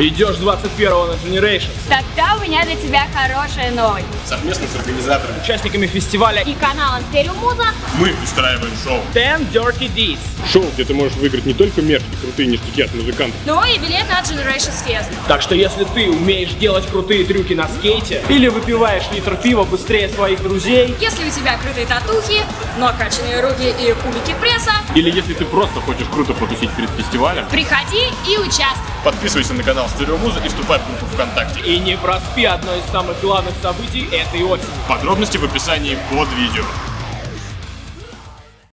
Идешь 21-го на Generations. Тогда у меня для тебя хорошая новость. Совместно с организаторами Участниками фестиваля И каналом Стереомуза мы устраиваем шоу. 10 Dirty Deeds. Шоу, где ты можешь выиграть не только мерч и крутые ништяки от музыкантов, Ну и билет на Generations Fest. Так что если ты умеешь делать крутые трюки на скейте или выпиваешь литр пива быстрее своих друзей, Если у тебя крутые татухи, накачанные руки и кубики пресса, или если ты просто хочешь круто потусить перед фестивалем, приходи и участвуй. Подписывайся на канал Стереомуза и вступай в группу ВКонтакте. и не проспи одно из самых главных событий этой осени. Подробности в описании под видео.